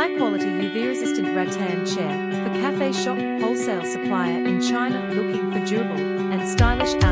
high quality UV resistant rattan chair for cafe shop wholesale supplier in China looking for durable and stylish.